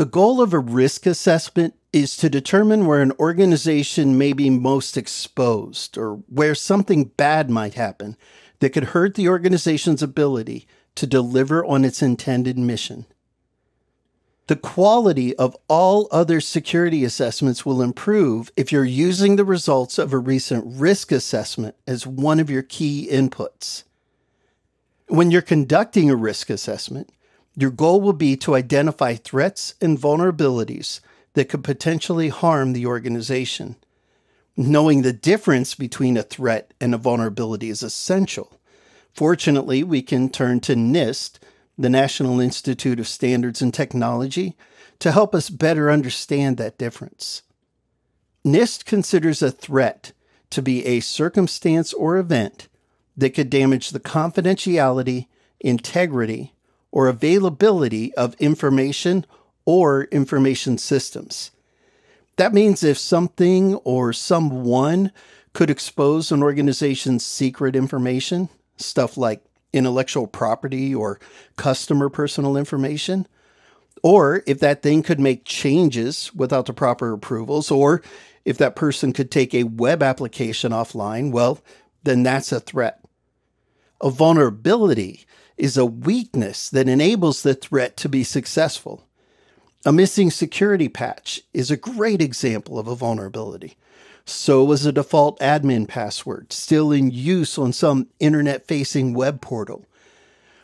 The goal of a risk assessment is to determine where an organization may be most exposed or where something bad might happen that could hurt the organization's ability to deliver on its intended mission. The quality of all other security assessments will improve if you're using the results of a recent risk assessment as one of your key inputs. When you're conducting a risk assessment, your goal will be to identify threats and vulnerabilities that could potentially harm the organization. Knowing the difference between a threat and a vulnerability is essential. Fortunately, we can turn to NIST the National Institute of Standards and Technology, to help us better understand that difference. NIST considers a threat to be a circumstance or event that could damage the confidentiality, integrity, or availability of information or information systems. That means if something or someone could expose an organization's secret information, stuff like intellectual property or customer personal information, or if that thing could make changes without the proper approvals, or if that person could take a web application offline, well, then that's a threat. A vulnerability is a weakness that enables the threat to be successful. A missing security patch is a great example of a vulnerability. So was a default admin password, still in use on some internet facing web portal.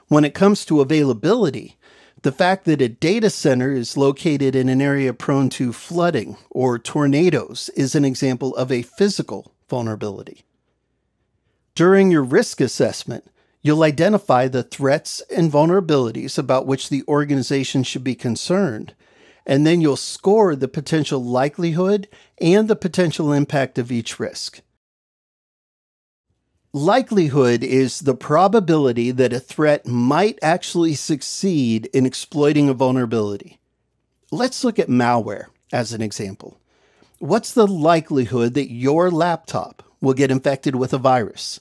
When it comes to availability, the fact that a data center is located in an area prone to flooding or tornadoes is an example of a physical vulnerability. During your risk assessment, you'll identify the threats and vulnerabilities about which the organization should be concerned and then you'll score the potential likelihood and the potential impact of each risk. Likelihood is the probability that a threat might actually succeed in exploiting a vulnerability. Let's look at malware as an example. What's the likelihood that your laptop will get infected with a virus?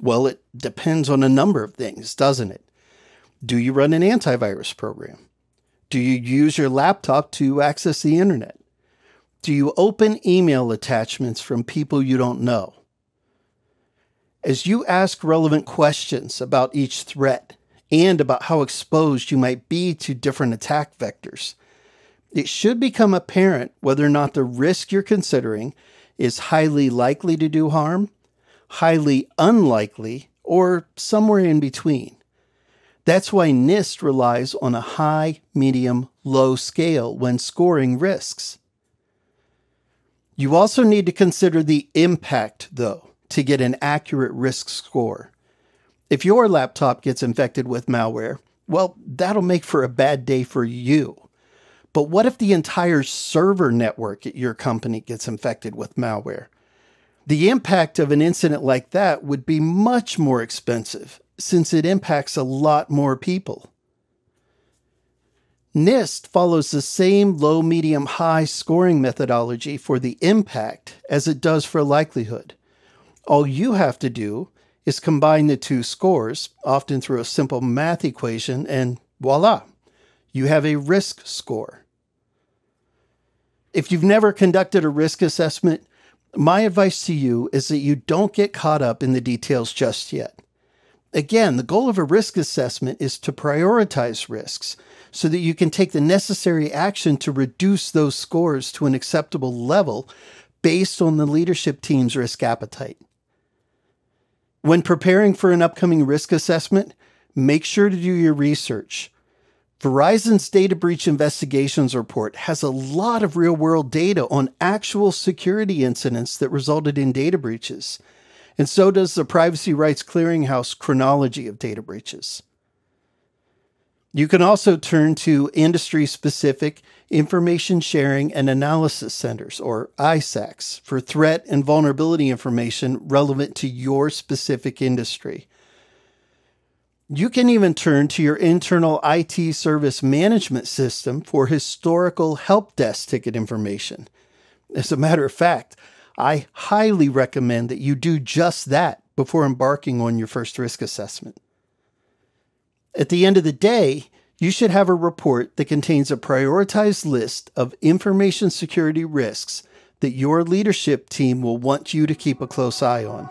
Well, it depends on a number of things, doesn't it? Do you run an antivirus program? Do you use your laptop to access the internet? Do you open email attachments from people you don't know? As you ask relevant questions about each threat and about how exposed you might be to different attack vectors, it should become apparent whether or not the risk you're considering is highly likely to do harm, highly unlikely, or somewhere in between. That's why NIST relies on a high, medium, low scale when scoring risks. You also need to consider the impact, though, to get an accurate risk score. If your laptop gets infected with malware, well, that'll make for a bad day for you. But what if the entire server network at your company gets infected with malware? The impact of an incident like that would be much more expensive since it impacts a lot more people. NIST follows the same low, medium, high scoring methodology for the impact as it does for likelihood. All you have to do is combine the two scores, often through a simple math equation, and voila, you have a risk score. If you've never conducted a risk assessment, my advice to you is that you don't get caught up in the details just yet. Again, the goal of a risk assessment is to prioritize risks so that you can take the necessary action to reduce those scores to an acceptable level based on the leadership team's risk appetite. When preparing for an upcoming risk assessment, make sure to do your research. Verizon's data breach investigations report has a lot of real world data on actual security incidents that resulted in data breaches and so does the Privacy Rights Clearinghouse chronology of data breaches. You can also turn to industry specific information sharing and analysis centers, or ISACs, for threat and vulnerability information relevant to your specific industry. You can even turn to your internal IT service management system for historical help desk ticket information. As a matter of fact, I highly recommend that you do just that before embarking on your first risk assessment. At the end of the day, You should have a report that contains a prioritized list of information security risks that your leadership team will want you to keep a close eye on.